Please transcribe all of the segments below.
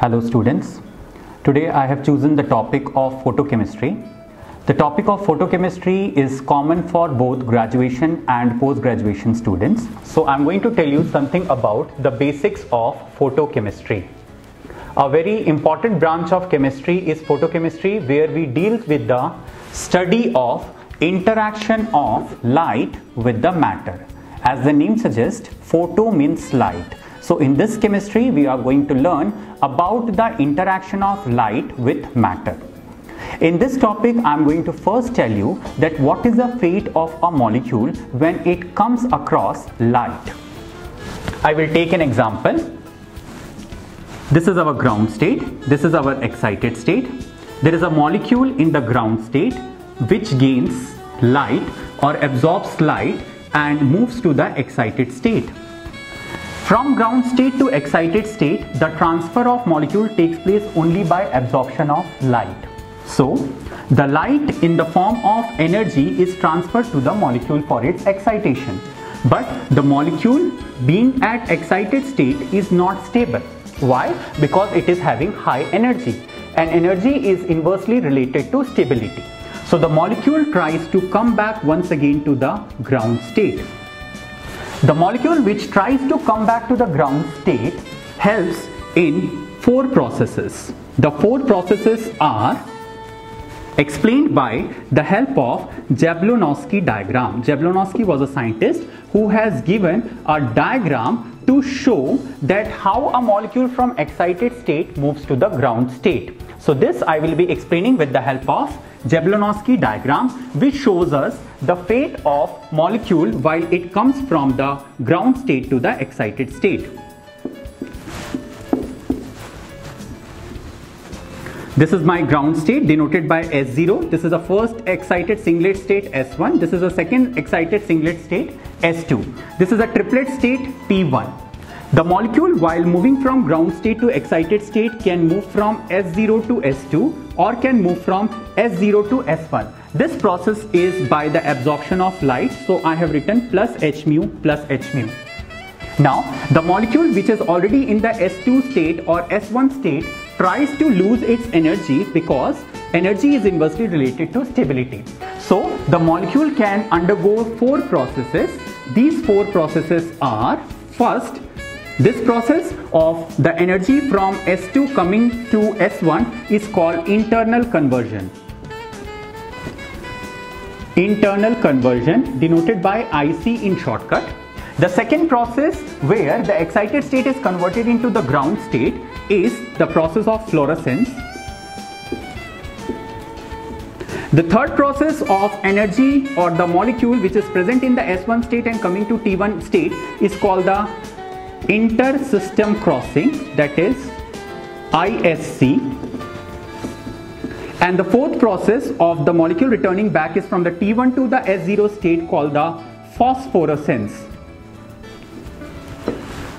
Hello students. Today I have chosen the topic of photochemistry. The topic of photochemistry is common for both graduation and post-graduation students. So I'm going to tell you something about the basics of photochemistry. A very important branch of chemistry is photochemistry where we deal with the study of interaction of light with the matter. As the name suggests, photo means light so in this chemistry, we are going to learn about the interaction of light with matter. In this topic, I am going to first tell you that what is the fate of a molecule when it comes across light. I will take an example. This is our ground state. This is our excited state. There is a molecule in the ground state which gains light or absorbs light and moves to the excited state. From ground state to excited state, the transfer of molecule takes place only by absorption of light. So, the light in the form of energy is transferred to the molecule for its excitation. But the molecule being at excited state is not stable. Why? Because it is having high energy and energy is inversely related to stability. So the molecule tries to come back once again to the ground state. The molecule which tries to come back to the ground state helps in four processes. The four processes are explained by the help of Jablonski diagram. Jablonski was a scientist who has given a diagram to show that how a molecule from excited state moves to the ground state. So this I will be explaining with the help of Jablonski diagram which shows us the fate of molecule while it comes from the ground state to the excited state. This is my ground state denoted by S0. This is the first excited singlet state S1. This is the second excited singlet state S2. This is a triplet state T1. The molecule while moving from ground state to excited state can move from S0 to S2 or can move from S0 to S1. This process is by the absorption of light. So I have written plus h nu plus h nu. Now the molecule which is already in the S2 state or S1 state tries to lose its energy because energy is inversely related to stability. So the molecule can undergo four processes. These four processes are first this process of the energy from S2 coming to S1 is called internal conversion. Internal conversion denoted by IC in shortcut. The second process where the excited state is converted into the ground state is the process of fluorescence. The third process of energy or the molecule which is present in the S1 state and coming to T1 state is called the inter-system crossing that is ISC and the fourth process of the molecule returning back is from the T1 to the S0 state called the phosphorescence.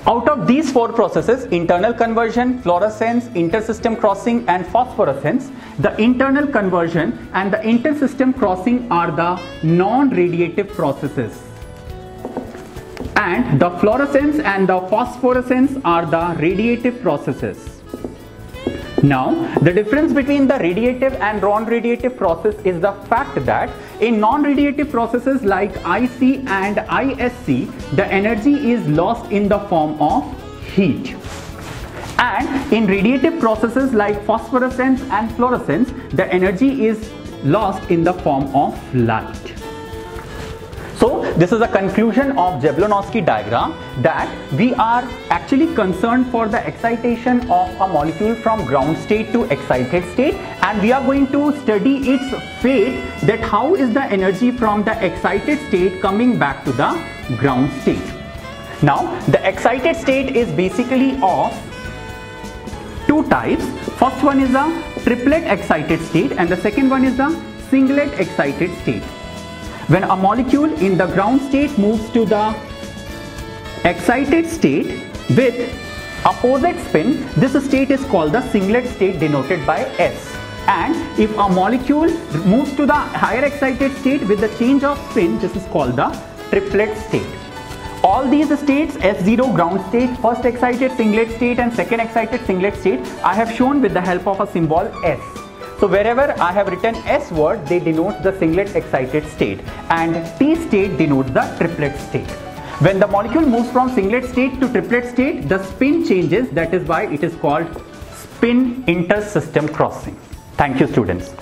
Out of these four processes, internal conversion, fluorescence, inter-system crossing and phosphorescence, the internal conversion and the inter-system crossing are the non-radiative processes and the fluorescence and the phosphorescence are the radiative processes. Now, the difference between the radiative and non-radiative process is the fact that in non-radiative processes like IC and ISC, the energy is lost in the form of heat. And in radiative processes like phosphorescence and fluorescence, the energy is lost in the form of light. This is a conclusion of Jablonski diagram that we are actually concerned for the excitation of a molecule from ground state to excited state and we are going to study its fate that how is the energy from the excited state coming back to the ground state. Now the excited state is basically of two types. First one is a triplet excited state and the second one is a singlet excited state. When a molecule in the ground state moves to the excited state with opposite spin, this state is called the singlet state denoted by S. And if a molecule moves to the higher excited state with the change of spin, this is called the triplet state. all these states S0 ground state, first excited singlet state and second excited singlet state I have shown with the help of a symbol S. So wherever I have written S word they denote the singlet excited state and T state denotes the triplet state. When the molecule moves from singlet state to triplet state the spin changes that is why it is called spin intersystem crossing. Thank you students.